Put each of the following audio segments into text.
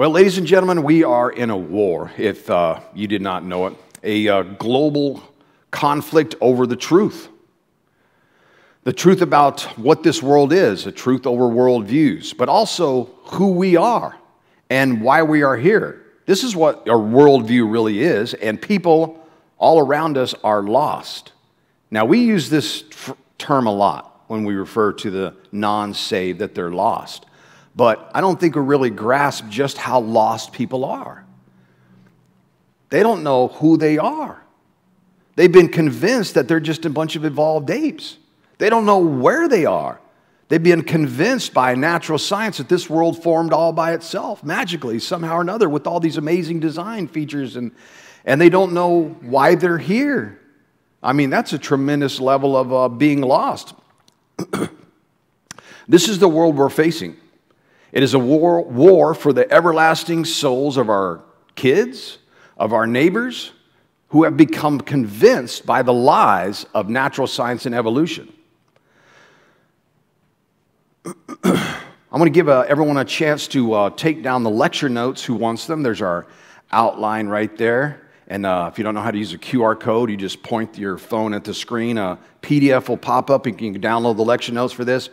Well, ladies and gentlemen, we are in a war, if uh, you did not know it, a uh, global conflict over the truth. The truth about what this world is, a truth over worldviews, but also who we are and why we are here. This is what our worldview really is, and people all around us are lost. Now, we use this term a lot when we refer to the non saved, that they're lost. But I don't think we really grasp just how lost people are. They don't know who they are. They've been convinced that they're just a bunch of evolved apes. They don't know where they are. They've been convinced by natural science that this world formed all by itself, magically, somehow or another, with all these amazing design features, and, and they don't know why they're here. I mean, that's a tremendous level of uh, being lost. this is the world we're facing. It is a war, war for the everlasting souls of our kids, of our neighbors, who have become convinced by the lies of natural science and evolution. I'm going to give uh, everyone a chance to uh, take down the lecture notes who wants them. There's our outline right there. And uh, if you don't know how to use a QR code, you just point your phone at the screen. A PDF will pop up and you can download the lecture notes for this.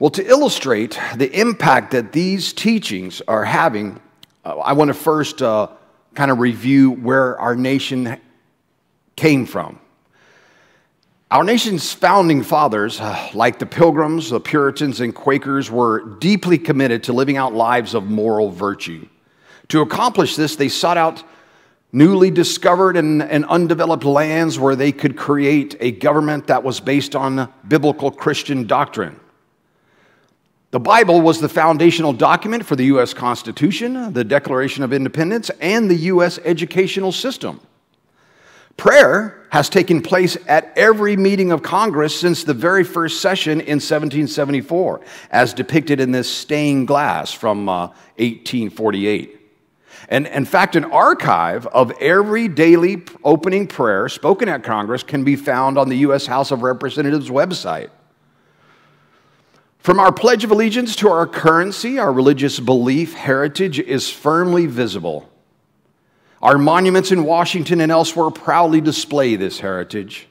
Well, to illustrate the impact that these teachings are having, uh, I want to first uh, kind of review where our nation came from. Our nation's founding fathers, uh, like the Pilgrims, the Puritans, and Quakers, were deeply committed to living out lives of moral virtue. To accomplish this, they sought out newly discovered and, and, undeveloped lands where they could create a government that was based on biblical Christian doctrine. The Bible was the foundational document for the U.S. Constitution, the Declaration of Independence, and the U.S. educational system. Prayer has taken place at every meeting of Congress since the very first session in 1774, as depicted in this stained glass from uh, 1848. And in fact, an archive of every daily opening prayer spoken at Congress can be found on the U.S. House of Representatives website. From our Pledge of Allegiance to our currency, our religious belief heritage is firmly visible. Our monuments in Washington and elsewhere proudly display this heritage.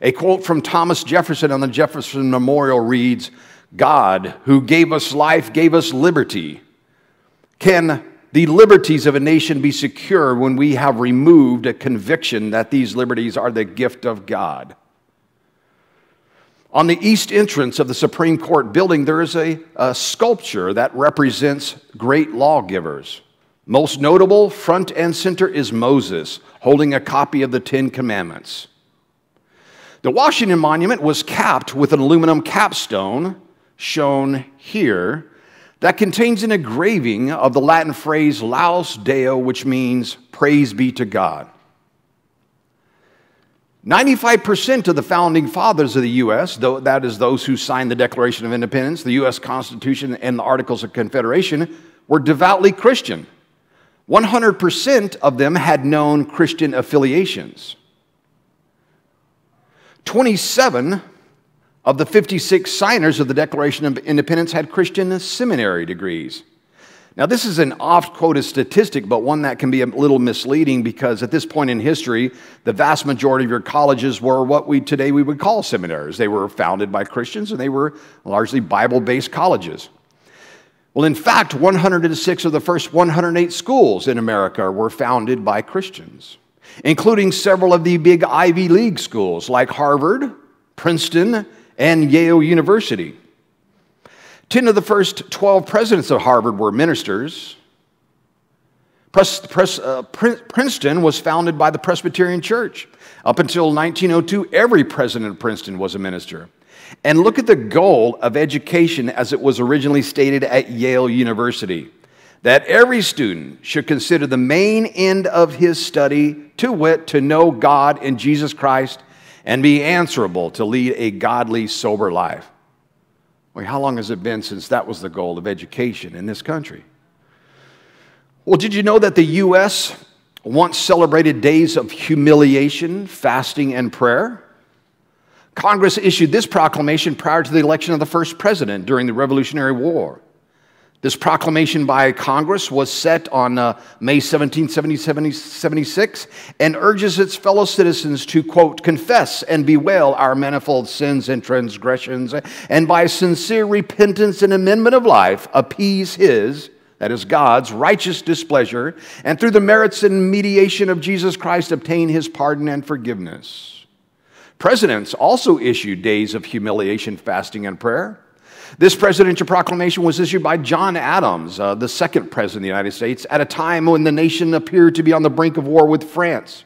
A quote from Thomas Jefferson on the Jefferson Memorial reads God, who gave us life, gave us liberty. Can the liberties of a nation be secure when we have removed a conviction that these liberties are the gift of God? On the east entrance of the Supreme Court building, there is a, a, sculpture that represents great lawgivers. Most notable, front and center, is Moses holding a copy of the Ten Commandments. The Washington Monument was capped with an aluminum capstone, shown here, that contains an engraving of the Latin phrase Laus Deo, which means praise be to God. 95% of the founding fathers of the U.S., though that is those who signed the Declaration of Independence, the U.S. Constitution, and the Articles of Confederation, were devoutly Christian. 100% of them had known Christian affiliations. 27 of the 56 signers of the Declaration of Independence had Christian seminary degrees. Now, this is an oft quoted statistic, but one that can be a little misleading because at this point in history, the vast majority of your colleges were what we today we would call seminaries. They were founded by Christians and they were largely Bible based colleges. Well, in fact, 106 of the first 108 schools in America were founded by Christians, including several of the big Ivy League schools like Harvard, Princeton, and Yale University. Ten of the first 12 presidents of Harvard were ministers. uh, Princeton was founded by the Presbyterian Church. Up until 1902, every president of Princeton was a minister. And look at the goal of education as it was originally stated at Yale University that every student should consider the main end of his study, to wit, to know God and Jesus Christ and be answerable to lead a godly, sober life. How long has it been since that was the goal of education in this country? Well, did you know that the U.S. once celebrated days of humiliation, fasting, and prayer? Congress issued this proclamation prior to the election of the first president during the Revolutionary War. This proclamation by Congress was set on uh, May 17, 1776, and urges its fellow citizens to, quote, confess and bewail our manifold sins and transgressions, and by sincere repentance and amendment of life, appease his, that is God's, righteous displeasure, and through the merits and mediation of Jesus Christ, obtain his pardon and forgiveness. Presidents also issued days of humiliation, fasting, and prayer. This presidential proclamation was issued by John Adams, uh, the second president of the United States, at a time when the nation appeared to be on the brink of war with France.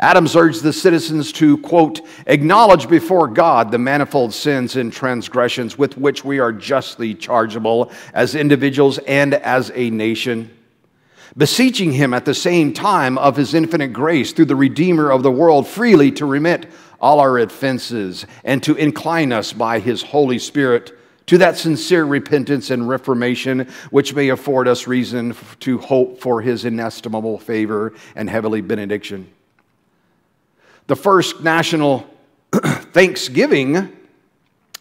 Adams urged the citizens to, quote, acknowledge before God the manifold sins and transgressions with which we are justly chargeable as individuals and as a nation, beseeching him at the same time of his infinite grace through the Redeemer of the world freely to remit all our offenses and to incline us by his Holy Spirit to that sincere repentance and reformation which may afford us reason to hope for his inestimable favor and heavenly benediction. The first national Thanksgiving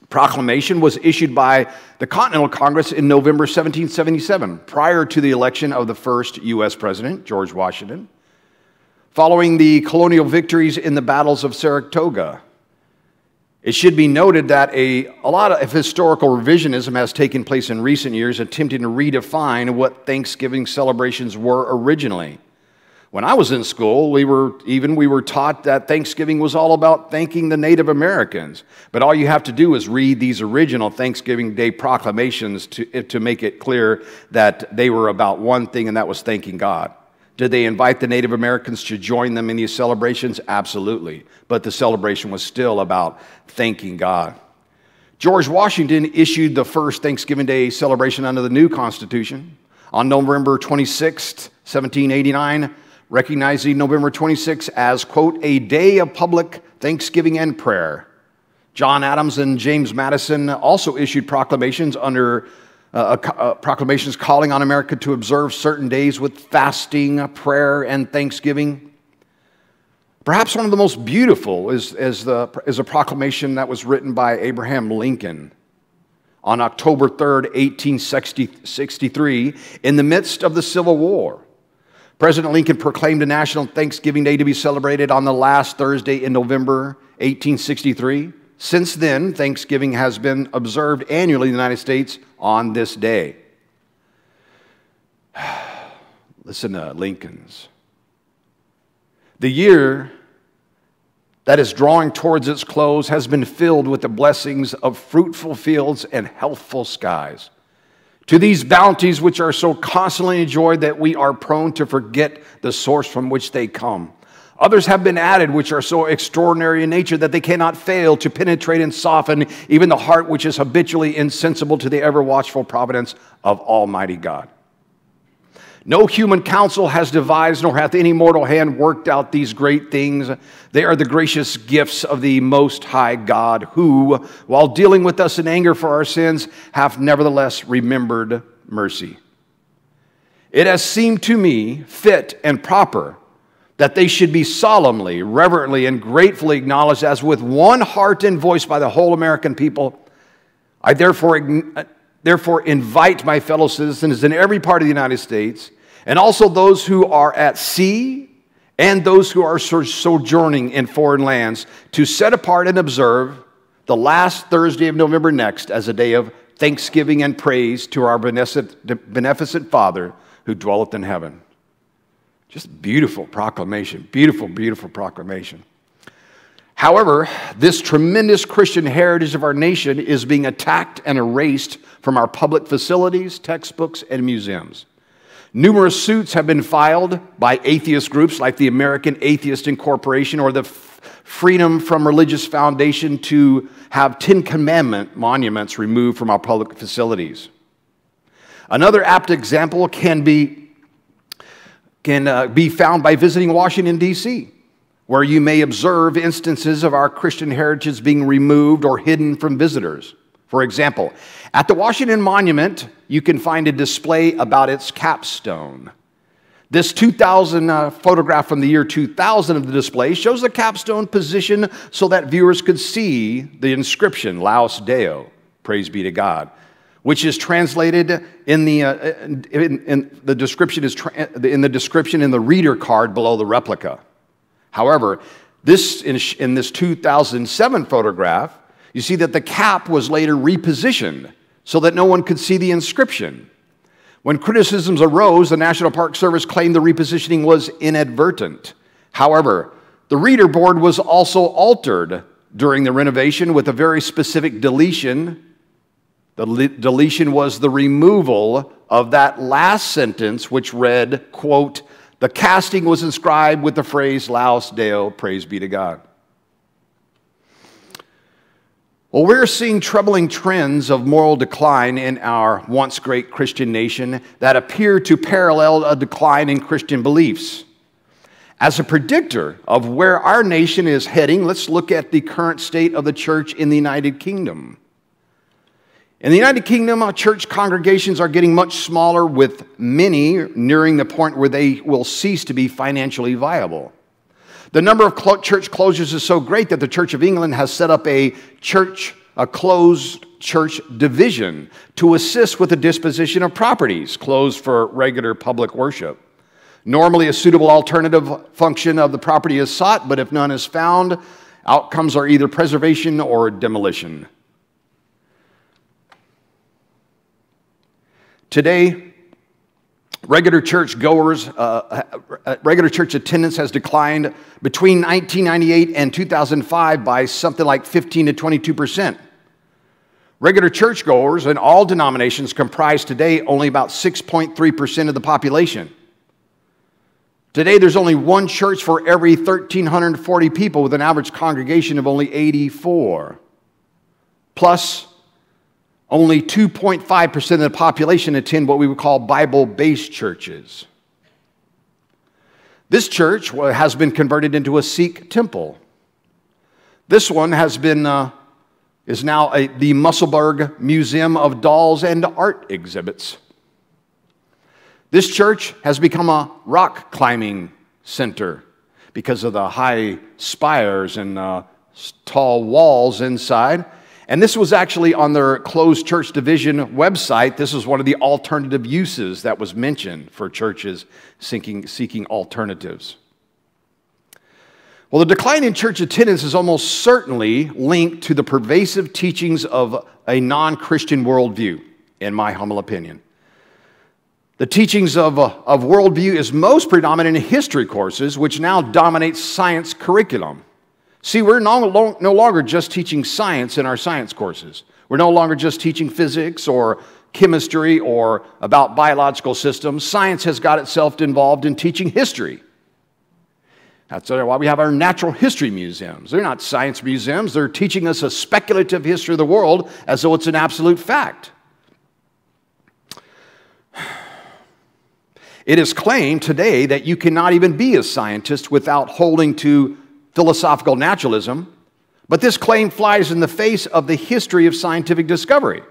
proclamation was issued by the Continental Congress in November 1777, prior to the election of the first U.S. President, George Washington. Following the colonial victories in the battles of Saratoga, it should be noted that a, a lot of historical revisionism has taken place in recent years, attempting to redefine what Thanksgiving celebrations were originally. When I was in school, we were even we were taught that Thanksgiving was all about thanking the Native Americans. But all you have to do is read these original Thanksgiving Day proclamations to, to make it clear that they were about one thing, and that was thanking God. Did they invite the Native Americans to join them in these celebrations? Absolutely. But the celebration was still about thanking God. George Washington issued the first Thanksgiving Day celebration under the new Constitution on November 26, 1789, recognizing November 26 as, quote, a day of public thanksgiving and prayer. John Adams and James Madison also issued proclamations under uh, uh, proclamations calling on America to observe certain days with fasting, prayer, and thanksgiving. Perhaps one of the most beautiful is, is, the, is a proclamation that was written by Abraham Lincoln on October 3rd, 1863, in the midst of the Civil War. President Lincoln proclaimed a national Thanksgiving Day to be celebrated on the last Thursday in November 1863. Since then, Thanksgiving has been observed annually in the United States on this day. Listen to Lincoln's. The year that is drawing towards its close has been filled with the blessings of fruitful fields and healthful skies. To these bounties, which are so constantly enjoyed that we are prone to forget the source from which they come. Others have been added, which are so extraordinary in nature that they cannot fail to penetrate and soften even the heart which is habitually insensible to the ever watchful providence of Almighty God. No human counsel has devised, nor hath any mortal hand worked out these great things. They are the gracious gifts of the Most High God, who, while dealing with us in anger for our sins, hath nevertheless remembered mercy. It has seemed to me fit and proper that they should be solemnly, reverently, and gratefully acknowledged as with one heart and voice by the whole American people. I therefore, uh, therefore invite my fellow citizens in every part of the United States, and also those who are at sea and those who are sojourning in foreign lands, to set apart and observe the last Thursday of November next as a day of thanksgiving and praise to our beneficent Father who dwelleth in heaven. Just beautiful proclamation, beautiful, beautiful proclamation. However, this tremendous Christian heritage of our nation is being attacked and erased from our public facilities, textbooks, and museums. Numerous suits have been filed by atheist groups like the American Atheist Incorporation or the Freedom from Religious Foundation to have Ten Commandment monuments removed from our public facilities. Another apt example can be can uh, be found by visiting Washington, D.C., where you may observe instances of our Christian heritage being removed or hidden from visitors. For example, at the Washington Monument, you can find a display about its capstone. This 2000 uh, photograph from the year 2000 of the display shows the capstone position so that viewers could see the inscription, Laus Deo, praise be to God, which is translated in the, uh, in, in, the description is tra- in the description in the reader card below the replica. However, this in, in this 2007 photograph, you see that the cap was later repositioned so that no one could see the inscription. When criticisms arose, the National Park Service claimed the repositioning was inadvertent. However, the reader board was also altered during the renovation with a very specific deletion. The deletion was the removal of that last sentence, which read, quote, the casting was inscribed with the phrase Laus Deo, praise be to God. Well, we're seeing troubling trends of moral decline in our once great Christian nation that appear to parallel a decline in Christian beliefs. As a predictor of where our nation is heading, let's look at the current state of the church in the United Kingdom. In the United Kingdom, uh, church congregations are getting much smaller, with many nearing the point where they will cease to be financially viable. The number of church closures is so great that the Church of England has set up a church, a closed church division to assist with the disposition of properties closed for regular public worship. Normally, a suitable alternative function of the property is sought, but if none is found, outcomes are either preservation or demolition. Today, Regular church goers, uh, uh, regular church attendance has declined between 1998 and 2005 by something like 15 to 22 percent. Regular churchgoers in all denominations comprise today only about 6.3 percent of the population. Today, there's only one church for every 1,340 people with an average congregation of only 84. Plus, only 2.5% of the population attend what we would call Bible based churches. This church has been converted into a Sikh temple. This one has been, uh, is now a, the Musselburgh Museum of Dolls and Art exhibits. This church has become a rock climbing center because of the high spires and uh, tall walls inside. And this was actually on their closed church division website. This was one of the alternative uses that was mentioned for churches seeking, seeking alternatives. Well, the decline in church attendance is almost certainly linked to the pervasive teachings of a non Christian worldview, in my humble opinion. The teachings of, of worldview is most predominant in history courses, which now dominate science curriculum. See, we're no, no longer just teaching science in our science courses. We're no longer just teaching physics or chemistry or about biological systems. Science has got itself involved in teaching history. That's why we have our natural history museums. They're not science museums, they're teaching us a speculative history of the world as though it's an absolute fact. It is claimed today that you cannot even be a scientist without holding to philosophical naturalism, but this claim flies in the face of the history of scientific discovery.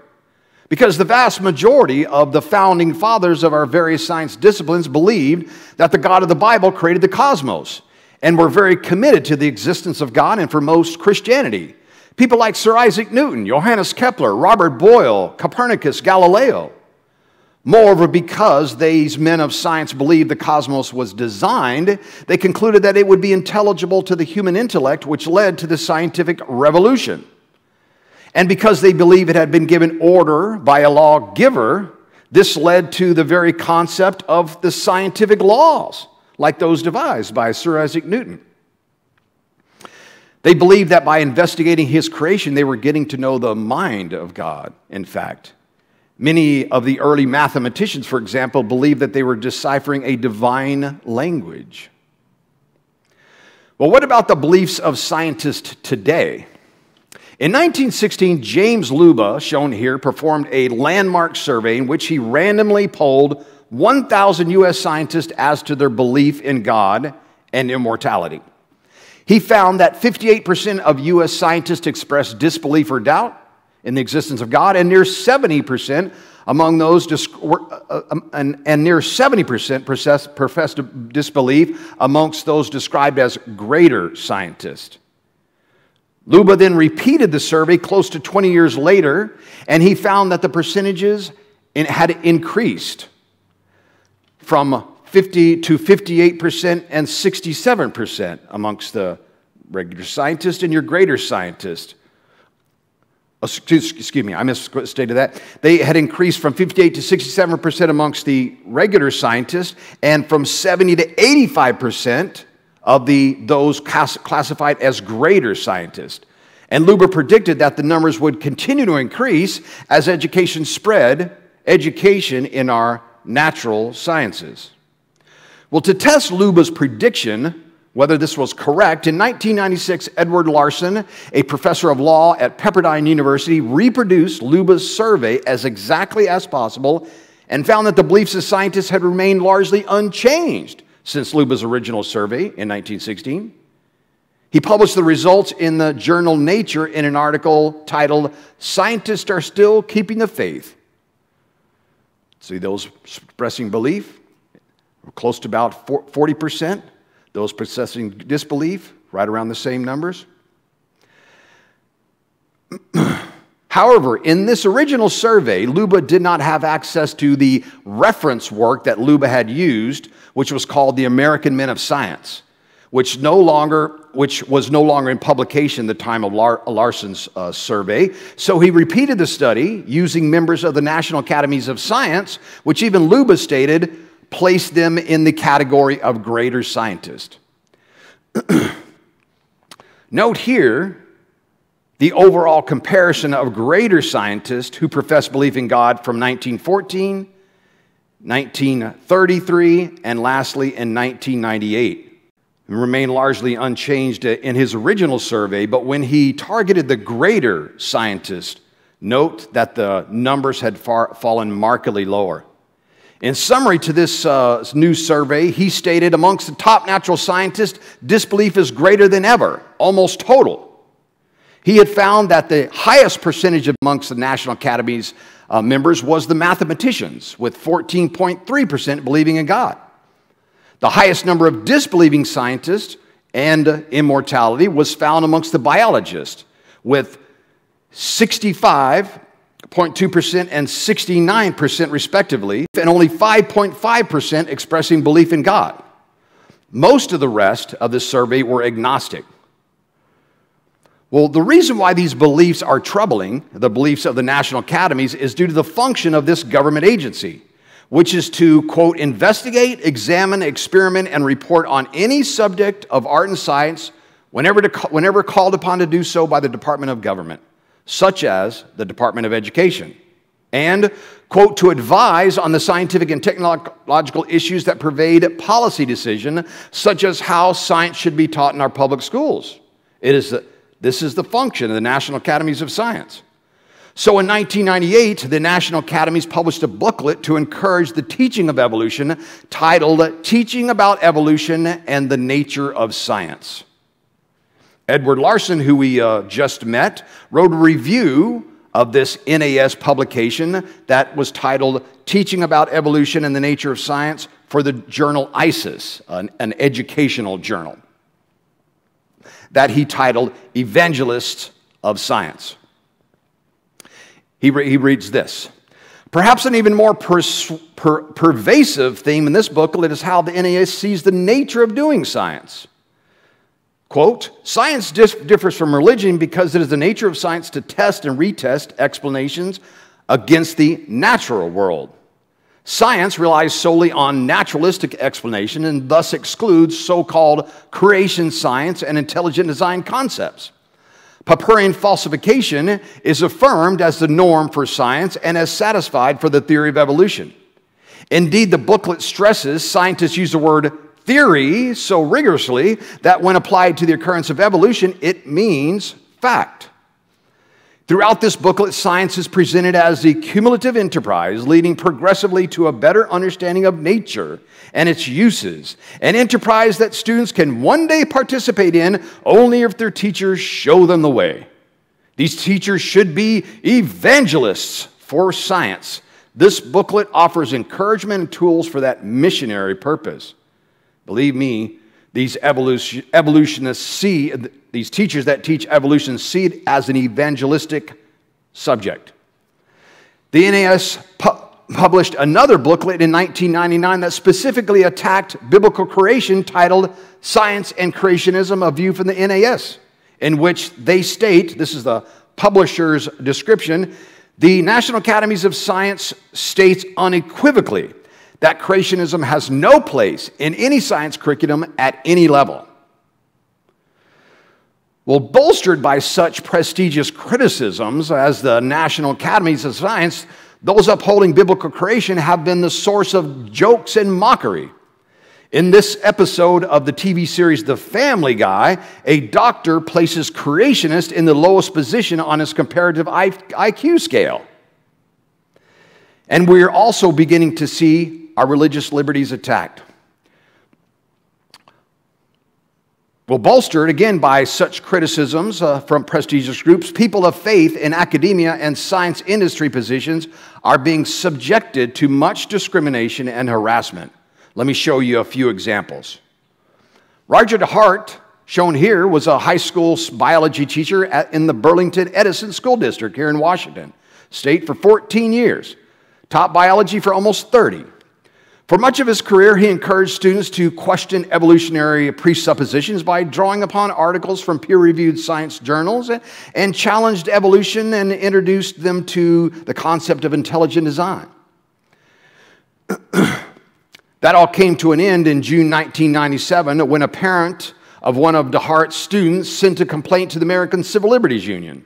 Because the vast majority of the founding fathers of our various science disciplines believed that the God of the Bible created the cosmos and were very committed to the existence of God and for most Christianity. People like Sir Isaac Newton, Johannes Kepler, Robert Boyle, Copernicus, Galileo. Moreover, because these men of science believed the cosmos was designed, they concluded that it would be intelligible to the human intellect, which led to the scientific revolution. And because they believe it had been given order by a lawgiver, this led to the very concept of the scientific laws, like those devised by Sir Isaac Newton. They believed that by investigating his creation, they were getting to know the mind of God, in fact. Many of the early mathematicians, for example, believed that they were deciphering a divine language. Well, what about the beliefs of scientists today? In 1916, James Leuba, shown here, performed a landmark survey in which he randomly polled 1,000 U.S. scientists as to their belief in God and immortality. He found that 58% of U.S. scientists expressed disbelief or doubt, in the existence of God, and near 70% among those, uh, uh, um, and, and near 70% professed disbelief amongst those described as greater scientists. Leuba then repeated the survey close to 20 years later, and he found that the percentages had increased from 50 to 58% and 67% amongst the regular scientists and your greater scientists. Oh, excuse, me, I misstated that. They had increased from 58 to 67% amongst the regular scientists and from 70 to 85% of the, those classified as greater scientists. And Leuba predicted that the numbers would continue to increase as education spread, education in our natural sciences. Well, to test Leuba's prediction, whether this was correct, in 1996, Edward Larson, a professor of law at Pepperdine University, reproduced Leuba's survey as exactly as possible and found that the beliefs of scientists had remained largely unchanged since Leuba's original survey in 1916. He published the results in the journal Nature in an article titled Scientists Are Still Keeping the Faith. See those expressing belief? Close to about 40%. Those professing disbelief, right around the same numbers. However, in this original survey, Leuba did not have access to the reference work that Leuba had used, which was called the American Men of Science, which no longer, which was no longer in publication at the time of Larson's uh, survey. So he repeated the study using members of the National Academies of Science, which even Leuba stated placed them in the category of greater scientist. Note here the overall comparison of greater scientists who profess belief in God from 1914, 1933, and lastly in 1998. Remain largely unchanged in his original survey, but when he targeted the greater scientists, note that the numbers had far, fallen markedly lower. In summary to this uh, new survey, he stated amongst the top natural scientists, disbelief is greater than ever, almost total. He had found that the highest percentage amongst the National Academy's uh, members was the mathematicians, with 14.3% believing in God. The highest number of disbelieving scientists and immortality was found amongst the biologists, with 65.2% and 69% respectively, and only 5.5% expressing belief in God. Most of the rest of the survey were agnostic. Well, the reason why these beliefs are troubling, the beliefs of the national academies, is due to the function of this government agency, which is to, quote, investigate, examine, experiment, and report on any subject of art and science whenever, to, whenever called upon to do so by the Department of Government, such as the Department of Education, and, quote, to advise on the scientific and technological issues that pervade policy decision, such as how science should be taught in our public schools. It is the this is the function of the National Academies of Science. So in 1998, the National Academies published a booklet to encourage the teaching of evolution titled Teaching About Evolution and the Nature of Science. Edward Larson, who we uh, just met, wrote a review of this NAS publication that was titled Teaching About Evolution and the Nature of Science for the journal ISIS, an, an educational journal that he titled Evangelists of Science. He, re- he reads this. Perhaps an even more pers- per- pervasive theme in this booklet is how the NAS sees the nature of doing science. Quote, science dif- differs from religion because it is the nature of science to test and retest explanations against the natural world. Science relies solely on naturalistic explanation and thus excludes so called creation science and intelligent design concepts. Popperian falsification is affirmed as the norm for science and as satisfied for the theory of evolution. Indeed, the booklet stresses scientists use the word theory so rigorously that when applied to the occurrence of evolution, it means fact. Throughout this booklet, science is presented as the cumulative enterprise leading progressively to a better understanding of nature and its uses, an enterprise that students can one day participate in only if their teachers show them the way. These teachers should be evangelists for science. This booklet offers encouragement and tools for that missionary purpose. Believe me, These evolution, evolutionists see, these teachers that teach evolution see it as an evangelistic subject. The NAS pu- published another booklet in 1999 that specifically attacked biblical creation titled Science and Creationism A View from the NAS, in which they state this is the publisher's description the National Academies of Science states unequivocally that creationism has no place in any science curriculum at any level. Well, bolstered by such prestigious criticisms as the National Academies of Science, those upholding biblical creation have been the source of jokes and mockery. In this episode of the TV series The Family Guy, a doctor places creationist in the lowest position on his comparative IQ scale. And we're also beginning to see our religious liberties attacked. Well, bolstered again by such criticisms uh, from prestigious groups, people of faith in academia and science industry positions are being subjected to much discrimination and harassment. Let me show you a few examples. Roger DeHart, shown here, was a high school biology teacher at, in the Burlington Edison School District here in Washington State for 14 years, taught biology for almost 30. For much of his career, he encouraged students to question evolutionary presuppositions by drawing upon articles from peer reviewed science journals and challenged evolution and introduced them to the concept of intelligent design. that all came to an end in June 1997 when a parent of one of DeHart's students sent a complaint to the American Civil Liberties Union.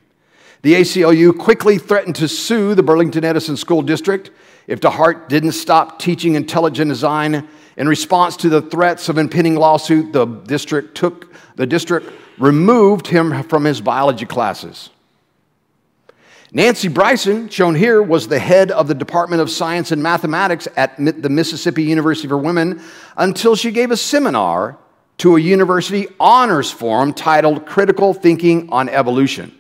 The ACLU quickly threatened to sue the Burlington Edison School District if DeHart didn't stop teaching intelligent design, in response to the threats of impending lawsuit, the district took the district removed him from his biology classes. Nancy Bryson, shown here, was the head of the Department of Science and Mathematics at the Mississippi University for Women until she gave a seminar to a university honors forum titled Critical Thinking on Evolution.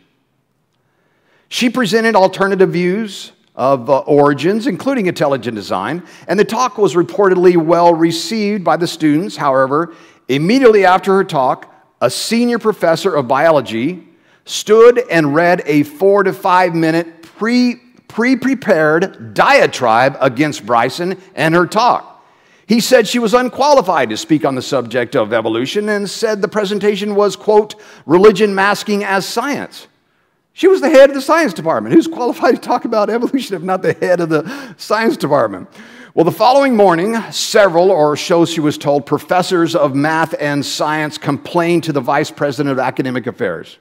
She presented alternative views of uh, origins, including intelligent design, and the talk was reportedly well received by the students. However, immediately after her talk, a senior professor of biology stood and read a four to five minute pre prepared diatribe against Bryson and her talk. He said she was unqualified to speak on the subject of evolution and said the presentation was, quote, religion masking as science. She was the head of the science department. Who's qualified to talk about evolution if not the head of the science department? Well, the following morning, several, or so she was told, professors of math and science complained to the vice president of academic affairs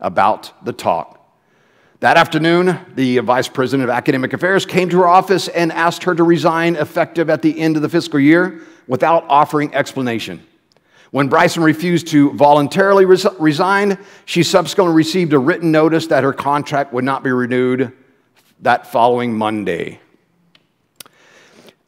about the talk. That afternoon, the vice president of academic affairs came to her office and asked her to resign effective at the end of the fiscal year without offering explanation. When Bryson refused to voluntarily res- resign, she subsequently received a written notice that her contract would not be renewed that following Monday.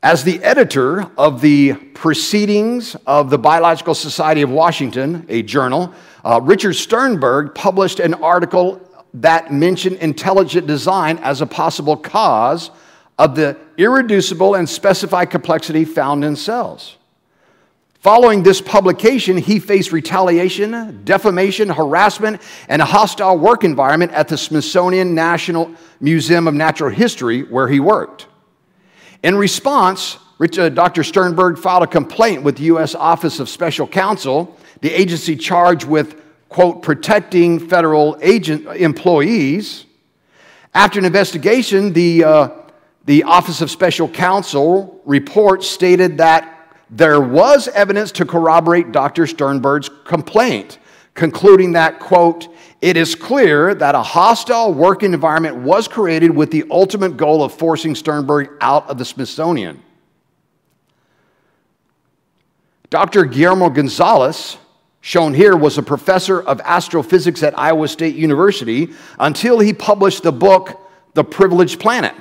As the editor of the Proceedings of the Biological Society of Washington, a journal, uh, Richard Sternberg published an article that mentioned intelligent design as a possible cause of the irreducible and specified complexity found in cells. Following this publication, he faced retaliation, defamation, harassment, and a hostile work environment at the Smithsonian National Museum of Natural History, where he worked. In response, Dr. Sternberg filed a complaint with the U.S. Office of Special Counsel, the agency charged with, quote, protecting federal agent employees. After an investigation, the, uh, the Office of Special Counsel report stated that there was evidence to corroborate Dr. Sternberg's complaint, concluding that, quote, it is clear that a hostile work environment was created with the ultimate goal of forcing Sternberg out of the Smithsonian. Dr. Guillermo Gonzalez, shown here, was a professor of astrophysics at Iowa State University until he published the book, The Privileged Planet.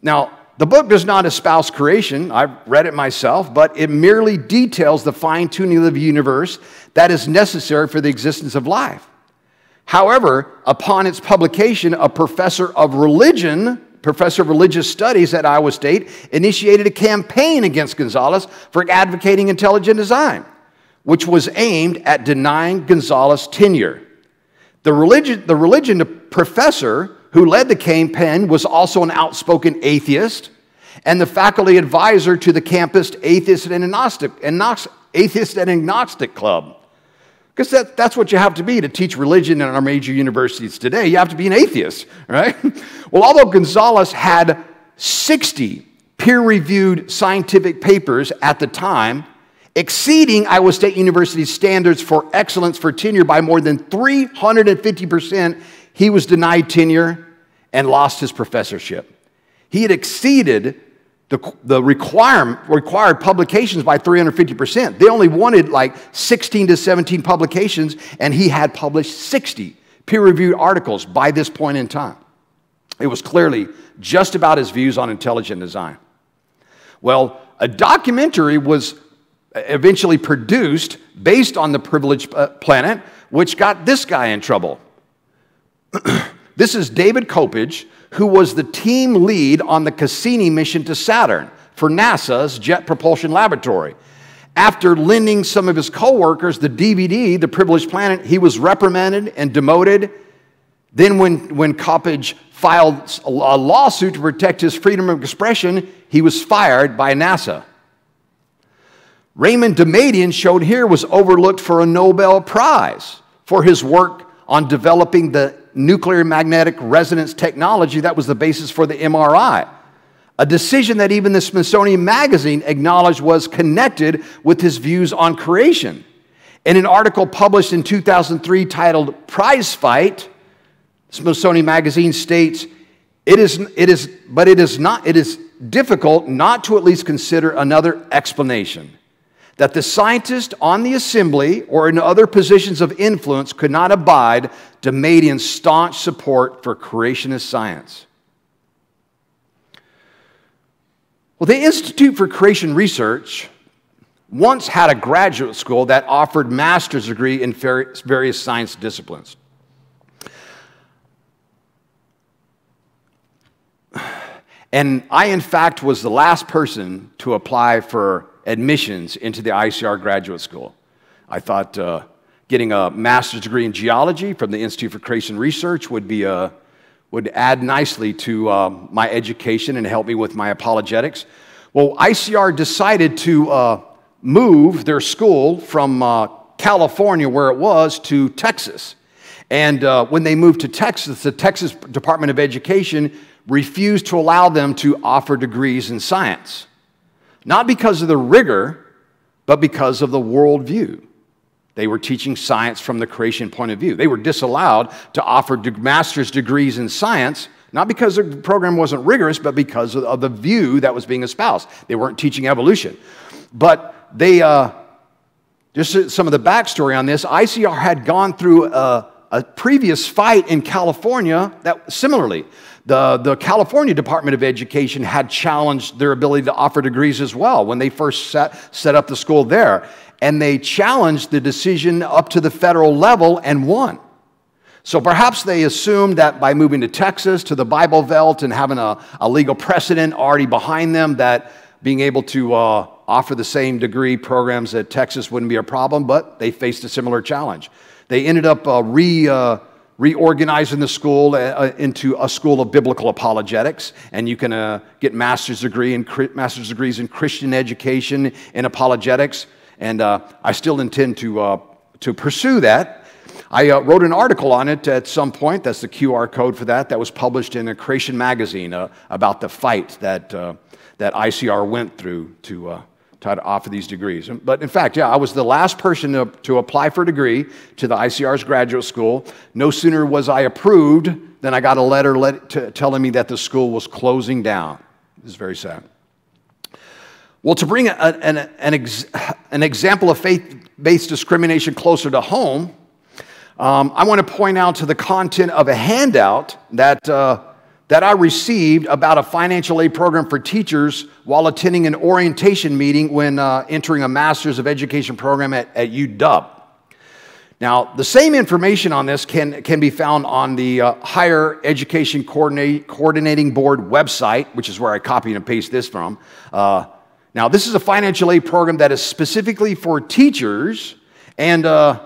Now, the book does not espouse creation, I've read it myself, but it merely details the fine tuning of the universe that is necessary for the existence of life. However, upon its publication, a professor of religion, professor of religious studies at Iowa State, initiated a campaign against Gonzalez for advocating intelligent design. which was aimed at denying Gonzalez tenure. The religion, the religion professor who led the campaign was also an outspoken atheist and the faculty advisor to the campus Atheist and Agnostic, Atheist and Agnostic Club. Because that, that's what you have to be to teach religion in our major universities today. You have to be an atheist, right? Well, although Gonzalez had 60 peer reviewed scientific papers at the time, exceeding Iowa State University's standards for excellence for tenure by more than 350%, he was denied tenure and lost his professorship. He had exceeded the, the required publications by 350%. They only wanted like 16 to 17 publications, and he had published 60 peer reviewed articles by this point in time. It was clearly just about his views on intelligent design. Well, a documentary was eventually produced based on the privileged uh, planet, which got this guy in trouble. this is David Coppedge, who was the team lead on the Cassini mission to Saturn for NASA's Jet Propulsion Laboratory. After lending some of his coworkers the DVD, The Privileged Planet, he was reprimanded and demoted. Then, when, when Kopich filed a lawsuit to protect his freedom of expression, he was fired by NASA. Raymond Damadian, shown here, was overlooked for a Nobel Prize for his work on developing the nuclear magnetic resonance technology that was the basis for the MRI. A decision that even the Smithsonian Magazine acknowledged was connected with his views on creation. In an article published in 2003 titled Prize Fight, Smithsonian Magazine states, it is, it is, but it is not, it is difficult not to at least consider another explanation that the scientist on the assembly or in other positions of influence could not abide Damadian's staunch support for creationist science. Well, the Institute for Creation Research once had a graduate school that offered master's degree in various science disciplines. And I, in fact, was the last person to apply for admissions into the ICR graduate school. I thought uh, getting a master's degree in geology from the Institute for Creation Research would, be a, uh, would add nicely to uh, my education and help me with my apologetics. Well, ICR decided to uh, move their school from uh, California, where it was, to Texas. And uh, when they moved to Texas, the Texas Department of Education refused to allow them to offer degrees in science not because of the rigor, but because of the worldview. They were teaching science from the creation point of view. They were disallowed to offer master's degrees in science, not because the program wasn't rigorous, but because of the view that was being espoused. They weren't teaching evolution. But they, uh, just some of the backstory on this, ICR had gone through a, a previous fight in California that similarly, the, the California Department of Education had challenged their ability to offer degrees as well when they first set, set up the school there. And they challenged the decision up to the federal level and won. So perhaps they assumed that by moving to Texas, to the Bible Belt, and having a, a legal precedent already behind them, that being able to uh, offer the same degree programs at Texas wouldn't be a problem, but they faced a similar challenge. They ended up uh, re. Uh, reorganizing the school uh, uh, into a school of biblical apologetics, and you can uh, get master's degree in master's degrees in Christian education and apologetics. And uh, I still intend to uh, to pursue that. I uh, wrote an article on it at some point. That's the QR code for that. That was published in a Creation magazine about the fight that that ICR went through to try to offer these degrees. But in fact, yeah, I was the last person to, to apply for a degree to the ICR's graduate school. No sooner was I approved than I got a letter let, to, telling me that the school was closing down. This is very sad. Well, to bring a, an, an, ex, an example of faith based discrimination closer to home, um, I want to point out to the content of a handout that. Uh, that I received about a financial aid program for teachers while attending an orientation meeting when uh, entering a Master's of Education program at, at UW. Now, the same information on this can, can be found on the uh, Higher Education Coordinate, Coordinating Board website, which is where I copy and paste this from. Uh, Now, this is a financial aid program that is specifically for teachers, and uh,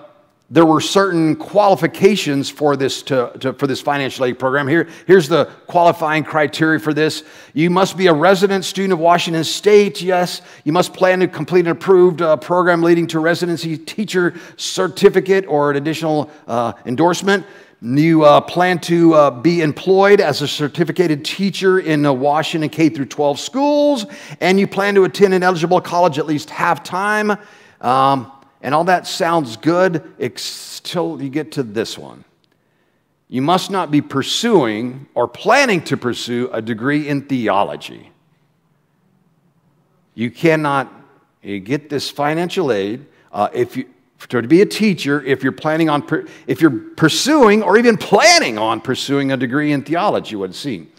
there were certain qualifications for this, to, to, for this financial aid program. Here, here's the qualifying criteria for this. You must be a resident student of Washington State, yes. You must plan to complete an approved uh, program leading to residency teacher certificate or an additional uh, endorsement. You uh, plan to uh, be employed as a certificated teacher in uh, Washington K through 12 schools, and you plan to attend an eligible college at least half time. Um, and all that sounds good until you get to this one. You must not be pursuing or planning to pursue a degree in theology. You cannot you get this financial aid uh, if you to be a teacher if you're planning on if you're pursuing or even planning on pursuing a degree in theology would seem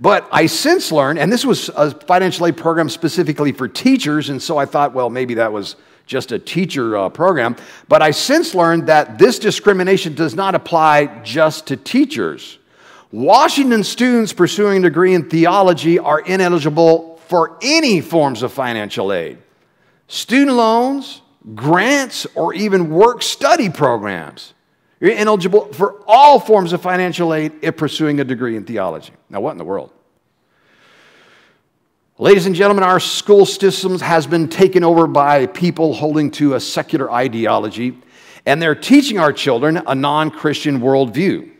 but i since learned and this was a financial aid program specifically for teachers and so i thought well maybe that was just a teacher uh, program. But I since learned that this discrimination does not apply just to teachers. Washington students pursuing a degree in theology are ineligible for any forms of financial aid student loans, grants, or even work study programs. You're ineligible for all forms of financial aid if pursuing a degree in theology. Now, what in the world? Ladies and gentlemen, our school systems has been taken over by people holding to a secular ideology, and they're teaching our children a non Christian worldview.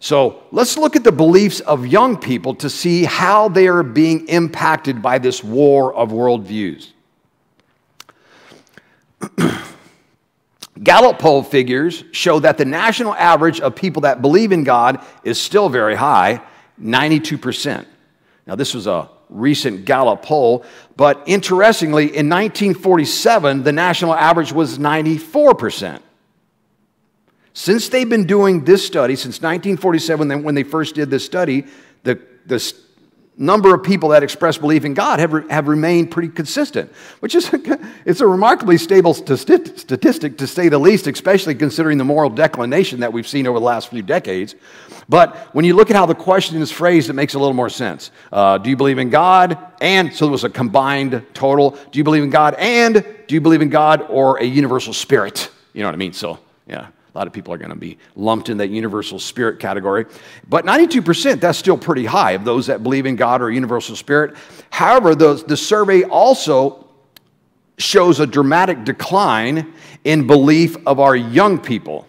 So let's look at the beliefs of young people to see how they are being impacted by this war of worldviews. Gallup poll figures show that the national average of people that believe in God is still very high 92%. Now, this was a recent Gallup poll. But interestingly, in 1947, the national average was 94%. Since they've been doing this study, since 1947, when they first did this study, the, the number of people that express belief in God have, have remained pretty consistent, which is it's a remarkably stable statistic to say the least, especially considering the moral declination that we've seen over the last few decades. But when you look at how the question is phrased, it makes a little more sense. Uh, do you believe in God? And so it was a combined total. Do you believe in God? And do you believe in God or a universal spirit? You know what I mean? So, yeah. A lot of people are going to be lumped in that universal spirit category. But 92%, that's still pretty high of those that believe in God or universal spirit. However, those, the survey also shows a dramatic decline in belief of our young people.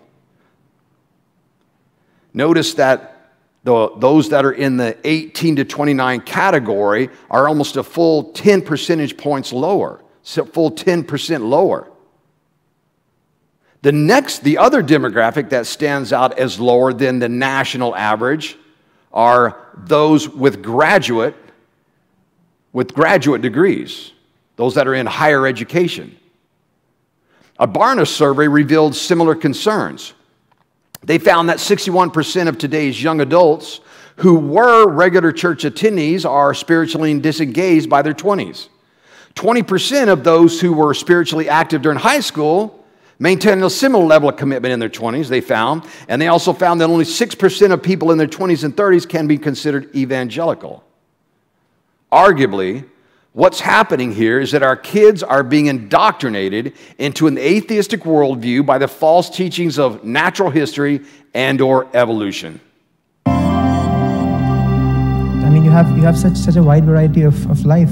Notice that the, those that are in the 18 to 29 category are almost a full 10 percentage points lower, so full 10% lower. The next, the other demographic that stands out as lower than the national average are those with graduate with graduate degrees, those that are in higher education. A Barna survey revealed similar concerns. They found that 61% of today's young adults who were regular church attendees are spiritually disengaged by their 20s. 20% of those who were spiritually active during high school maintained a similar level of commitment in their 20s, they found. And they also found that only 6% of people in their 20s and 30s can be considered evangelical. Arguably, what's happening here is that our kids are being indoctrinated into an atheistic worldview by the false teachings of natural history and or evolution. I mean, you have, you have such, such a wide variety of, of life.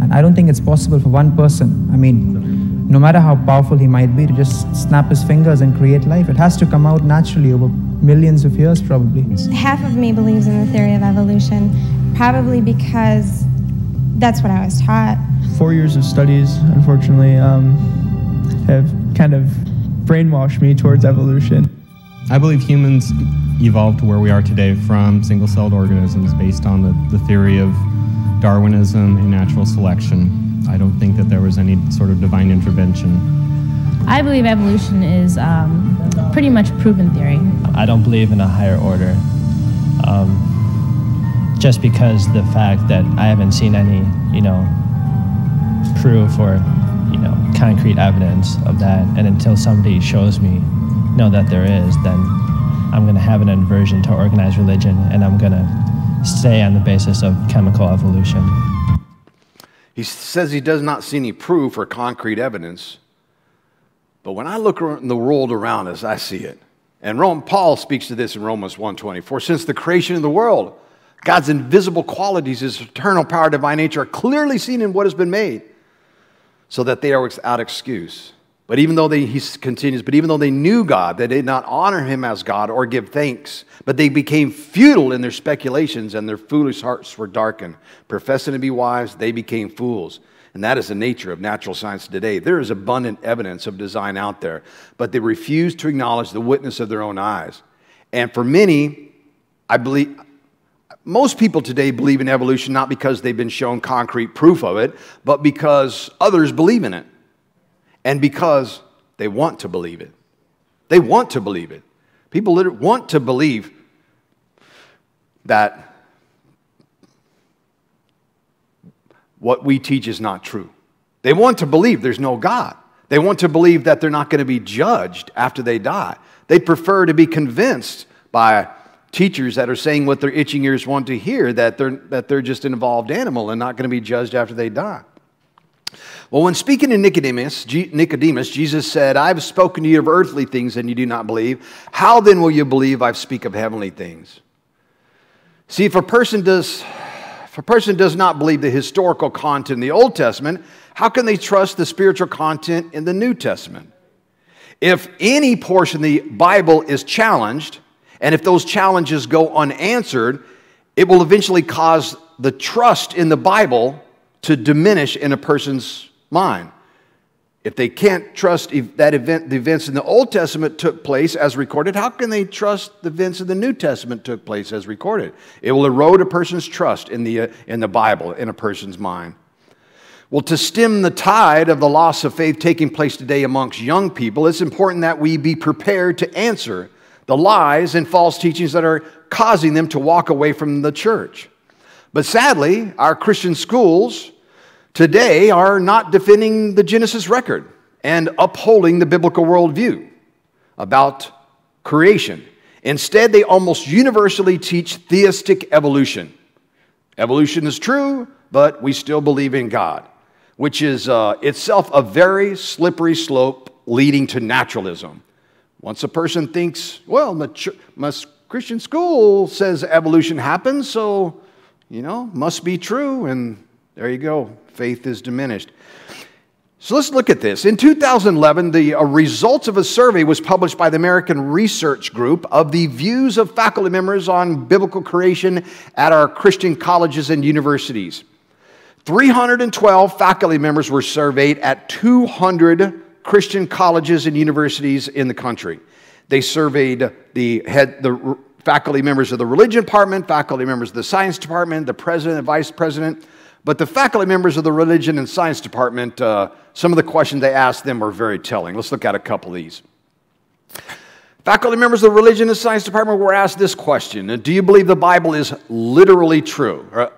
And I don't think it's possible for one person. I mean, no matter how powerful he might be, to just snap his fingers and create life. It has to come out naturally over millions of years, probably. Half of me believes in the theory of evolution, probably because that's what I was taught. Four years of studies, unfortunately, um, have kind of brainwashed me towards evolution. I believe humans evolved to where we are today from single celled organisms based on the, the theory of Darwinism and natural selection. I don't think that there was any sort of divine intervention. I believe evolution is um, pretty much proven theory. I don't believe in a higher order. Um, just because the fact that I haven't seen any, you know, proof or, you know, concrete evidence of that, and until somebody shows me, you know that there is, then I'm going to have an aversion to organized religion, and I'm going to stay on the basis of chemical evolution. He says he does not see any proof or concrete evidence. But when I look around the world around us, I see it. And Rome, Paul speaks to this in Romans 1:20. For since the creation of the world, God's invisible qualities, his eternal power, divine nature, are clearly seen in what has been made, so that they are without excuse. But even though they, he continues, but even though they knew God, they did not honor him as God or give thanks, but they became futile in their speculations and their foolish hearts were darkened. Professing to be wise, they became fools. And that is the nature of natural science today. There is abundant evidence of design out there, but they refuse to acknowledge the witness of their own eyes. And for many, I believe, most people today believe in evolution not because they've been shown concrete proof of it, but because others believe in it and because they want to believe it. They want to believe it. People want to believe that what we teach is not true. They want to believe there's no God. They want to believe that they're not going to be judged after they die. They prefer to be convinced by teachers that are saying what their itching ears want to hear that they're, that they're just an evolved animal and not going to be judged after they die. Well, when speaking to Nicodemus, Nicodemus, Jesus said, I've spoken to you of earthly things and you do not believe. How then will you believe I speak of heavenly things? See, if a person does, if a person does not believe the historical content in the Old Testament, how can they trust the spiritual content in the New Testament? If any portion of the Bible is challenged, and if those challenges go unanswered, it will eventually cause the trust in the Bible to diminish in a person's mind. If they can't trust that event, the events in the Old Testament took place as recorded, how can they trust the events in the New Testament took place as recorded? It will erode a person's trust in the, uh, in the Bible, in a person's mind. Well, to stem the tide of the loss of faith taking place today amongst young people, it's important that we be prepared to answer the lies and false teachings that are causing them to walk away from the church. But sadly, our Christian schools, today are not defending the Genesis record and upholding the biblical worldview about creation. Instead, they almost universally teach theistic evolution. Evolution is true, but we still believe in God, which is uh, itself a very slippery slope leading to naturalism. Once a person thinks, well, my, my Christian school says evolution happens, so, you know, must be true, and there you go faith is diminished. So let's look at this. In 2011, the uh, results of a survey was published by the American Research Group of the views of faculty members on biblical creation at our Christian colleges and universities. 312 faculty members were surveyed at 200 Christian colleges and universities in the country. They surveyed the head, the faculty members of the religion department, faculty members of the science department, the president and vice president, but the faculty members of the Religion and Science Department, uh, some of the questions they asked them were very telling. Let's look at a couple of these. Faculty members of the Religion and Science Department were asked this question Do you believe the Bible is literally true? Or,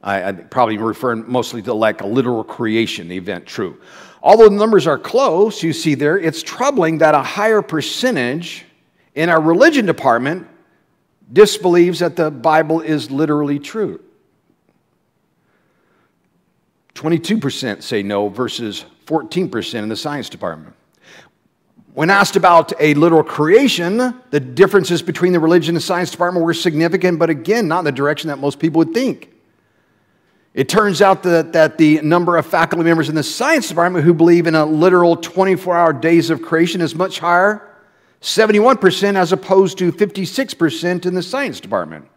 I, I probably referring mostly to like a literal creation event true. Although the numbers are close, you see there, it's troubling that a higher percentage in our religion department disbelieves that the Bible is literally true. 22% say no versus 14% in the science department. When asked about a literal creation, the differences between the religion and science department were significant, but again, not in the direction that most people would think. It turns out that, that the number of faculty members in the science department who believe in a literal 24 hour days of creation is much higher 71% as opposed to 56% in the science department.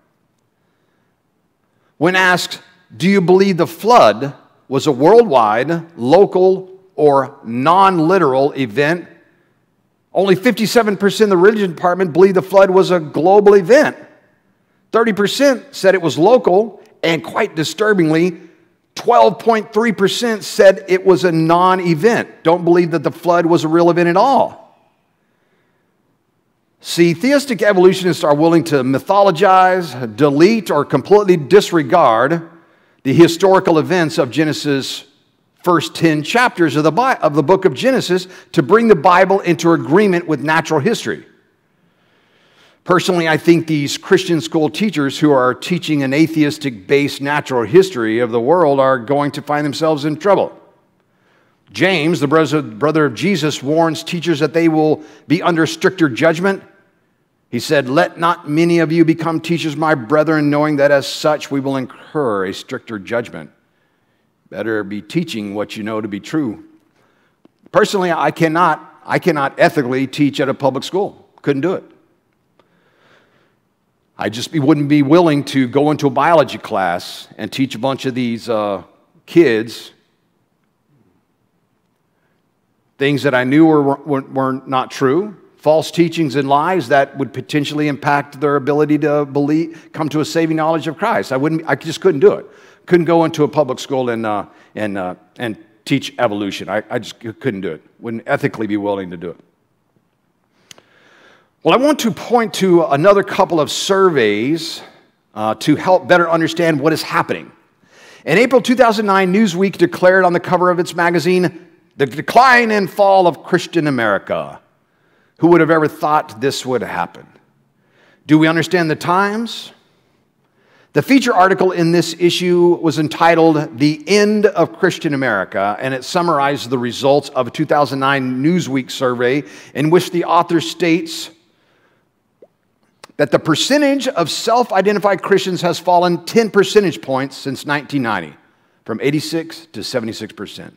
When asked, Do you believe the flood was a worldwide, local, or non literal event. Only 57% of the religion department believed the flood was a global event. 30% said it was local, and quite disturbingly, 12.3% said it was a non event. Don't believe that the flood was a real event at all. See, theistic evolutionists are willing to mythologize, delete, or completely disregard the historical events of Genesis first 10 chapters of the, of the book of Genesis to bring the Bible into agreement with natural history. Personally, I think these Christian school teachers who are teaching an atheistic based natural history of the world are going to find themselves in trouble. James, the brother of Jesus, warns teachers that they will be under stricter judgment. He said, Let not many of you become teachers, my brethren, knowing that as such we will incur a stricter judgment. Better be teaching what you know to be true. Personally, I cannot, I cannot ethically teach at a public school. Couldn't do it. I just wouldn't be willing to go into a biology class and teach a bunch of these uh, kids things that I knew were, were, were not true, false teachings and lies that would potentially impact their ability to believe, come to a saving knowledge of Christ. I, wouldn't, I just couldn't do it. Couldn't go into a public school and, uh, and, uh, and teach evolution. I, I just couldn't do it. Wouldn't ethically be willing to do it. Well, I want to point to another couple of surveys uh, to help better understand what is happening. In April 2009, Newsweek declared on the cover of its magazine, The Decline and Fall of Christian America. Who would have ever thought this would happen? Do we understand the times? The feature article in this issue was entitled The End of Christian America, and it summarized the results of a 2009 Newsweek survey in which the author states that the percentage of self identified Christians has fallen 10 percentage points since 1990, from 86 to 76%.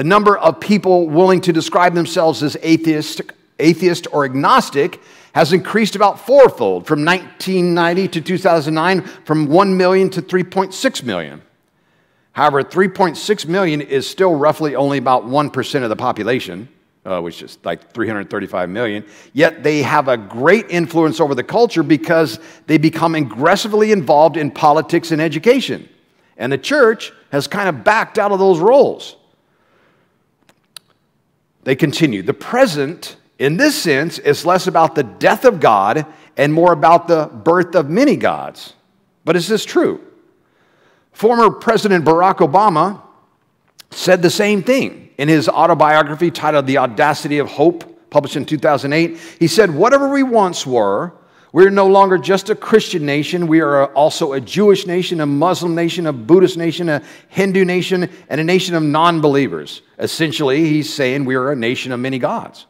The number of people willing to describe themselves as atheist, atheist or agnostic has increased about fourfold from 1990 to 2009, from 1 million to 3.6 million. However, 3.6 million is still roughly only about 1% of the population uh, which is like 335 million. Yet they have a great influence over the culture because they become aggressively involved in politics and education. And the church has kind of backed out of those roles. They continue. The present, in this sense, is less about the death of God and more about the birth of many gods. But is this true? Former President Barack Obama said the same thing in his autobiography titled The Audacity of Hope, published in 2008, he said, Whatever we once were, we're no longer just a Christian nation. We are also a Jewish nation, a Muslim nation, a Buddhist nation, a Hindu nation, and a nation of non believers. Essentially, he's saying we are a nation of many gods.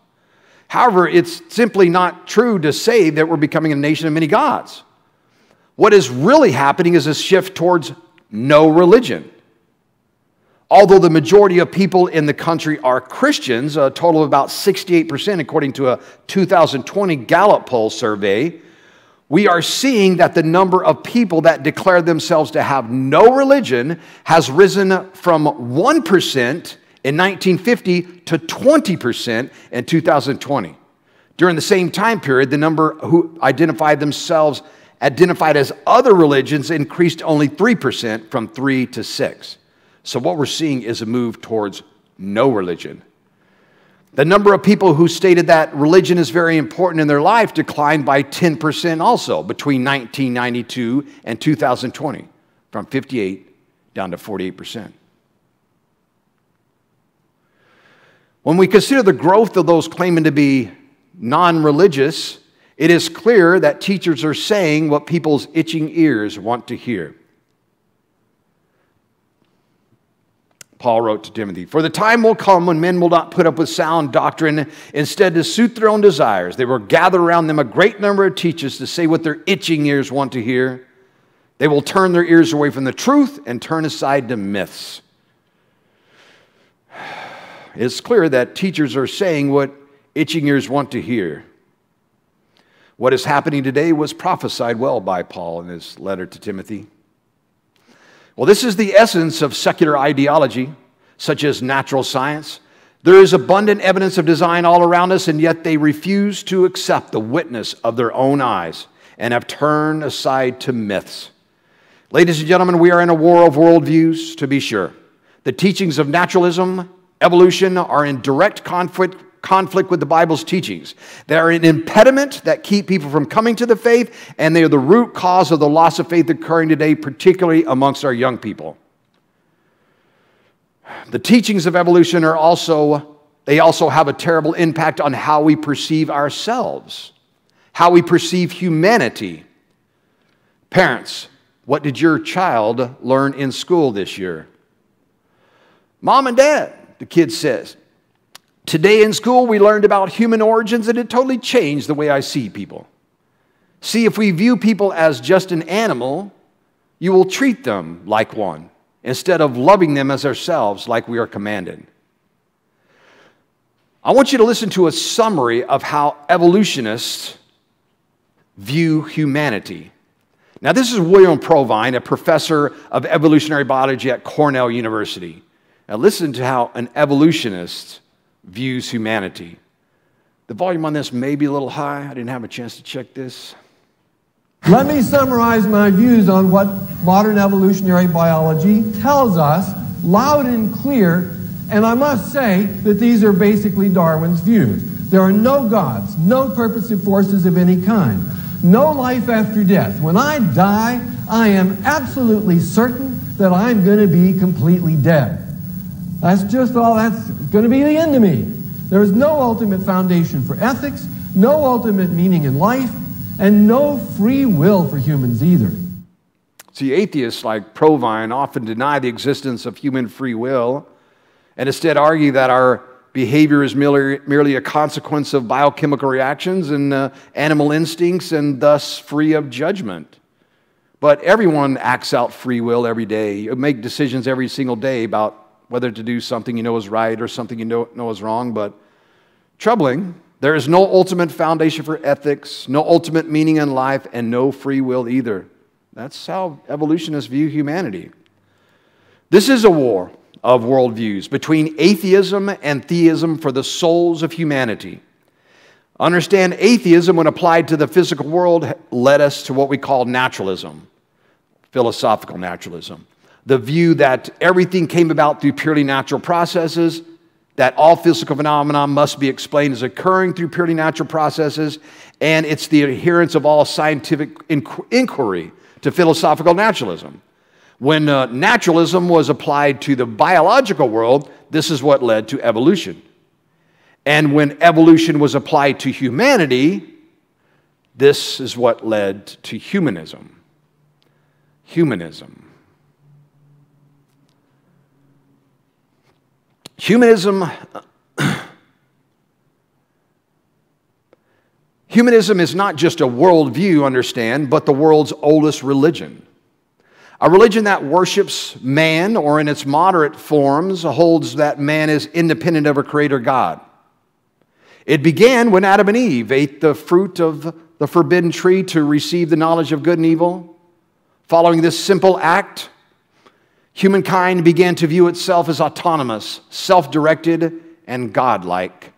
However, it's simply not true to say that we're becoming a nation of many gods. What is really happening is a shift towards no religion. Although the majority of people in the country are Christians, a total of about 68%, according to a 2020 Gallup poll survey, we are seeing that the number of people that declare themselves to have no religion has risen from 1% in 1950 to 20% in 2020. During the same time period, the number who identified themselves identified as other religions increased only 3% from 3 to 6. So, what we're seeing is a move towards no religion. The number of people who stated that religion is very important in their life declined by 10% also between 1992 and 2020, from 58 down to 48%. When we consider the growth of those claiming to be non religious, it is clear that teachers are saying what people's itching ears want to hear. Paul wrote to Timothy, For the time will come when men will not put up with sound doctrine. Instead, to suit their own desires, they will gather around them a great number of teachers to say what their itching ears want to hear. They will turn their ears away from the truth and turn aside to myths. It's clear that teachers are saying what itching ears want to hear. What is happening today was prophesied well by Paul in his letter to Timothy. Well, this is the essence of secular ideology, such as natural science. There is abundant evidence of design all around us, and yet they refuse to accept the witness of their own eyes and have turned aside to myths. Ladies and gentlemen, we are in a war of worldviews, to be sure. The teachings of naturalism, evolution are in direct conflict conflict with the Bible's teachings. They are an impediment that keep people from coming to the faith, and they are the root cause of the loss of faith occurring today, particularly amongst our young people. The teachings of evolution are also, they also have a terrible impact on how we perceive ourselves. how we perceive humanity. Parents, what did your child learn in school this year? Mom and dad, the kid says, Today in school we learned about human origins and it totally changed the way I see people. See, if we view people as just an animal, you will treat them like one instead of loving them as ourselves like we are commanded. I want you to listen to a summary of how evolutionists view humanity. Now, this is William Provine, a professor of evolutionary biology at Cornell University. Now, listen to how an evolutionist views humanity. The volume on this may be a little high. I didn't have a chance to check this. Let me summarize my views on what modern evolutionary biology tells us loud and clear, and I must say that these are basically Darwin's views. There are no gods, no purposive forces of any kind, no life after death. When I die, I am absolutely certain that I'm going to be completely dead. That's just all that's going to be the end of me. There is no ultimate foundation for ethics, no ultimate meaning in life, and no free will for humans either. See, atheists like Provine often deny the existence of human free will and instead argue that our behavior is merely, merely a consequence of biochemical reactions and uh, animal instincts and thus free of judgment. But everyone acts out free will every day. Make decisions every single day about whether to do something you know is right or something you know, know is wrong. But troubling, there is no ultimate foundation for ethics, no ultimate meaning in life, and no free will either. That's how evolutionists view humanity. This is a war of worldviews between atheism and theism for the souls of humanity. Understand atheism, when applied to the physical world, led us to what we call naturalism, philosophical naturalism. The view that everything came about through purely natural processes that all physical phenomena must be explained as occurring through purely natural processes, and it's the adherence of all scientific inquiry to philosophical naturalism. When uh, naturalism was applied to the biological world, this is what led to evolution. And when evolution was applied to humanity, this is what led to humanism. Humanism. Humanism. Humanism is not just a worldview, understand, but the world's oldest religion. A religion that worships man, or in its moderate forms, holds that man is independent of a creator God. It began when Adam and Eve ate the fruit of the forbidden tree to receive the knowledge of good and evil. Following this simple act, humankind began to view itself as autonomous, self directed, and godlike.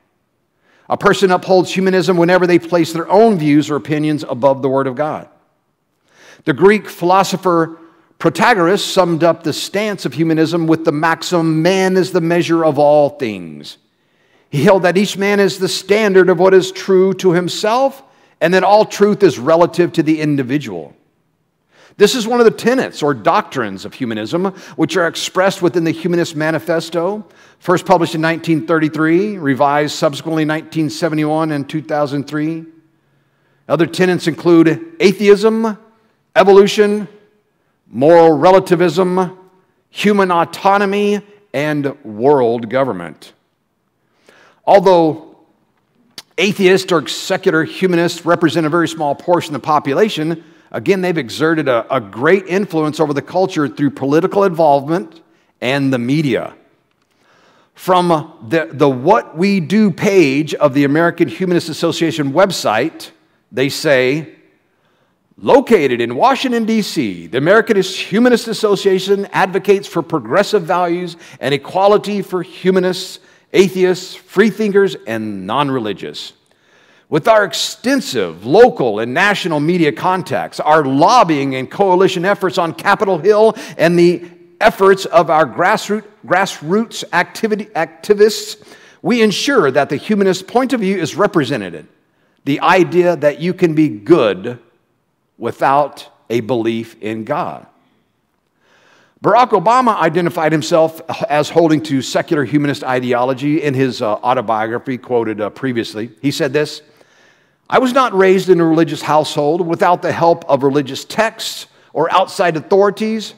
A person upholds humanism whenever they place their own views or opinions above the Word of God. The Greek philosopher Protagoras summed up the stance of humanism with the maxim man is the measure of all things. He held that each man is the standard of what is true to himself, and that all truth is relative to the individual. This is one of the tenets or doctrines of humanism, which are expressed within the Humanist Manifesto, first published in 1933, revised subsequently in 1971 and 2003. Other tenets include atheism, evolution, moral relativism, human autonomy, and world government. Although atheists or secular humanists represent a very small portion of the population, Again, they've exerted a, a great influence over the culture through political involvement and the media. From the, the What We Do page of the American Humanist Association website, they say, Located in Washington, D.C., the American Humanist Association advocates for progressive values and equality for humanists, atheists, freethinkers, and non religious. With our extensive local and national media contacts, our lobbying and coalition efforts on Capitol Hill, and the efforts of our grassroots, activity, activists, we ensure that the humanist point of view is represented. The idea that you can be good without a belief in God. Barack Obama identified himself as holding to secular humanist ideology in his uh, autobiography quoted uh, previously. He said this I was not raised in a religious household without the help of religious texts or outside authorities.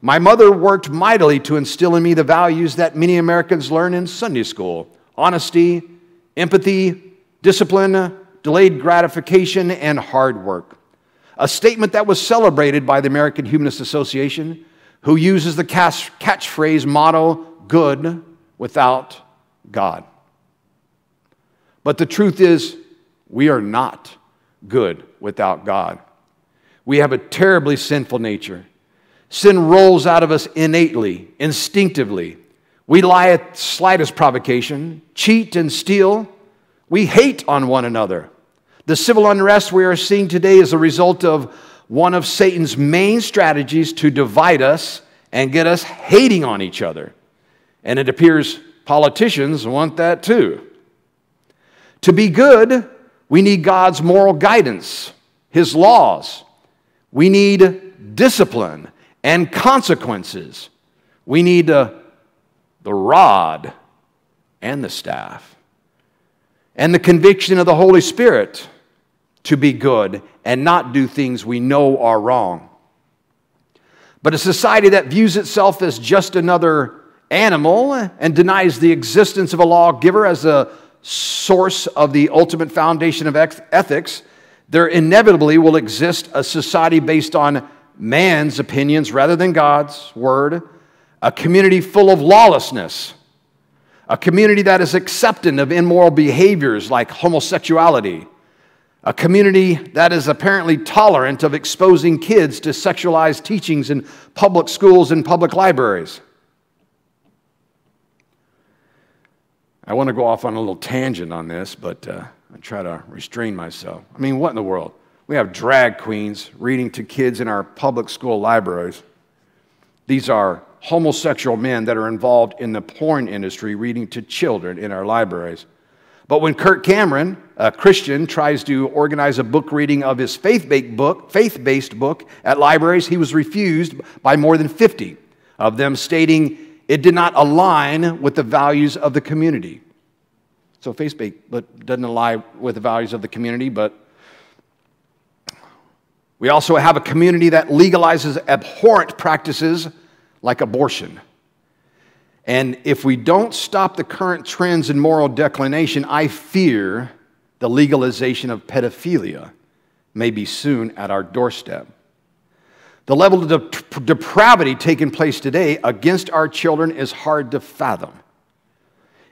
My mother worked mightily to instill in me the values that many Americans learn in Sunday school honesty, empathy, discipline, delayed gratification, and hard work. A statement that was celebrated by the American Humanist Association, who uses the catchphrase motto, good without God. But the truth is, we are not good without God. We have a terribly sinful nature. Sin rolls out of us innately, instinctively. We lie at slightest provocation, cheat and steal. We hate on one another. The civil unrest we are seeing today is a result of one of Satan's main strategies to divide us and get us hating on each other. And it appears politicians want that too. To be good, we need God's moral guidance, His laws. We need discipline and consequences. We need uh, the rod and the staff and the conviction of the Holy Spirit to be good and not do things we know are wrong. But a society that views itself as just another animal and denies the existence of a lawgiver as a source of the ultimate foundation of ethics, there inevitably will exist a society based on man's opinions rather than God's word, a community full of lawlessness, a community that is acceptant of immoral behaviors like homosexuality, a community that is apparently tolerant of exposing kids to sexualized teachings in public schools and public libraries. I want to go off on a little tangent on this, but uh, I try to restrain myself. I mean, what in the world? We have drag queens reading to kids in our public school libraries. These are homosexual men that are involved in the porn industry reading to children in our libraries. But when Kirk Cameron, a Christian, tries to organize a book reading of his faith-based book, faith-based book at libraries, he was refused by more than 50 of them, stating it did not align with the values of the community. So Facebook doesn't align with the values of the community, but we also have a community that legalizes abhorrent practices like abortion. And if we don't stop the current trends in moral declination, I fear the legalization of pedophilia may be soon at our doorstep. The level of de- depravity taking place today against our children is hard to fathom.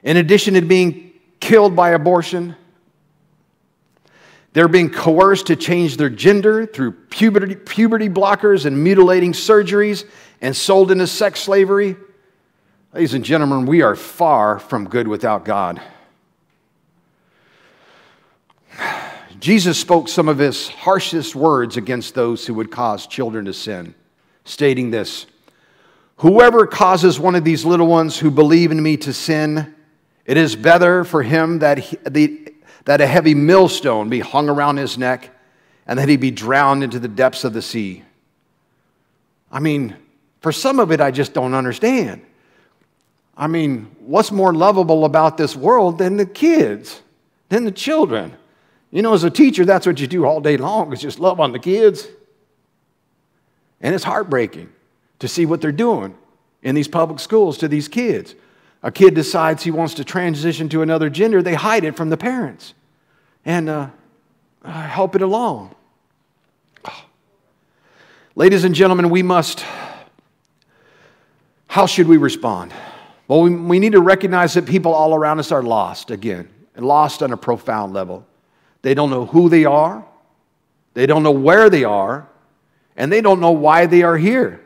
In addition to being killed by abortion, they're being coerced to change their gender through puberty, puberty blockers and mutilating surgeries and sold into sex slavery. Ladies and gentlemen, we are far from good without God. Jesus spoke some of his harshest words against those who would cause children to sin, stating this Whoever causes one of these little ones who believe in me to sin, it is better for him that, he, the, that a heavy millstone be hung around his neck and that he be drowned into the depths of the sea. I mean, for some of it, I just don't understand. I mean, what's more lovable about this world than the kids, than the children? You know, as a teacher, that's what you do all day long is just love on the kids. And it's heartbreaking to see what they're doing in these public schools to these kids. A kid decides he wants to transition to another gender, they hide it from the parents and uh, help it along. Ladies and gentlemen, we must. How should we respond? Well, we, we need to recognize that people all around us are lost again, and lost on a profound level. They don't know who they are, they don't know where they are, and they don't know why they are here.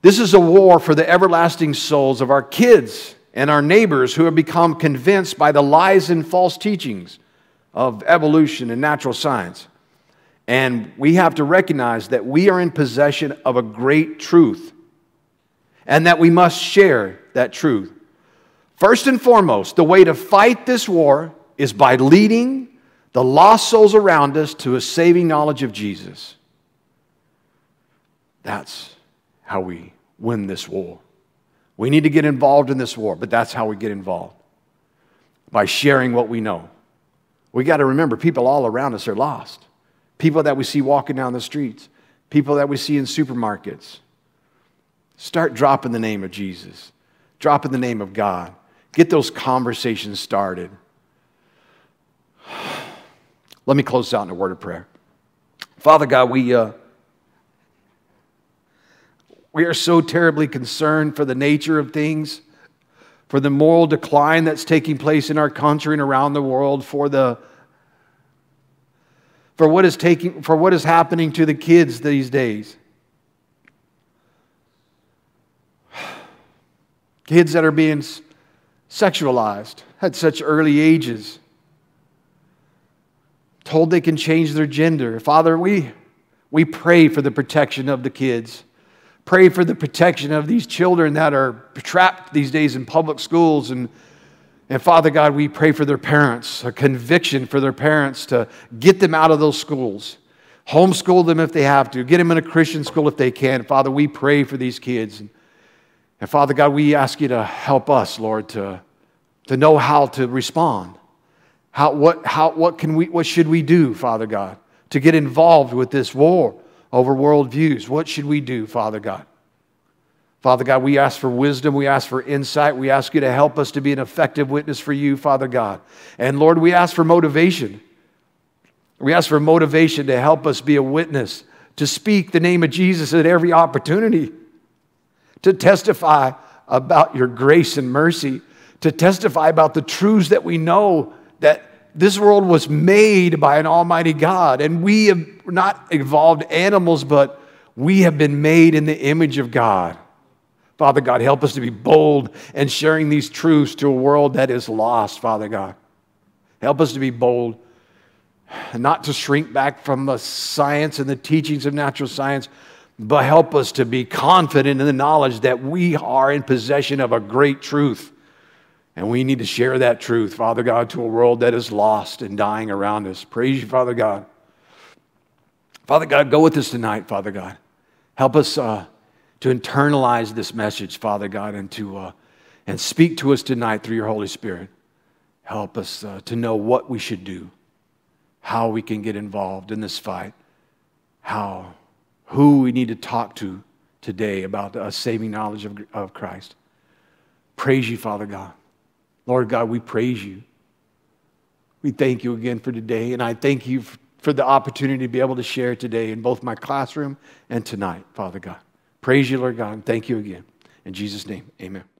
This is a war for the everlasting souls of our kids and our neighbors who have become convinced by the lies and false teachings of evolution and natural science. And we have to recognize that we are in possession of a great truth and that we must share that truth. First and foremost, the way to fight this war is by leading the lost souls around us to a saving knowledge of Jesus. That's how we win this war. We need to get involved in this war, but that's how we get involved by sharing what we know. We got to remember people all around us are lost. People that we see walking down the streets, people that we see in supermarkets. Start dropping the name of Jesus, dropping the name of God. Get those conversations started. Let me close out in a word of prayer. Father God, we, uh, we are so terribly concerned for the nature of things, for the moral decline that's taking place in our country and around the world, for the for what is taking for what is happening to the kids these days. Kids that are being sexualized at such early ages, told they can change their gender. Father, we, we pray for the protection of the kids. Pray for the protection of these children that are trapped these days in public schools. And, and Father God, we pray for their parents, a conviction for their parents to get them out of those schools. Homeschool them if they have to. Get them in a Christian school if they can. Father, we pray for these kids. And, Father God, we ask you to help us, Lord, to, to know how to respond. How, what, how, what, can we, what should we do, Father God, to get involved with this war over worldviews? What should we do, Father God? Father God, we ask for wisdom. We ask for insight. We ask you to help us to be an effective witness for you, Father God. And Lord, we ask for motivation. We ask for motivation to help us be a witness, to speak the name of Jesus at every opportunity, to testify about your grace and mercy, to testify about the truths that we know that this world was made by an almighty God, and we have not evolved animals, but we have been made in the image of God. Father God, help us to be bold and sharing these truths to a world that is lost, Father God. Help us to be bold, not to shrink back from the science and the teachings of natural science, but help us to be confident in the knowledge that we are in possession of a great truth and we need to share that truth, Father God, to a world that is lost and dying around us. Praise you, Father God. Father God, go with us tonight, Father God. Help us uh, to internalize this message, Father God, and to uh, and speak to us tonight through your Holy Spirit. Help us uh, to know what we should do, how we can get involved in this fight, how who we need to talk to today about a saving knowledge of, of Christ. Praise you, Father God. Lord God, we praise you. We thank you again for today, and I thank you for the opportunity to be able to share today in both my classroom and tonight, Father God. Praise you, Lord God, and thank you again. In Jesus' name, amen.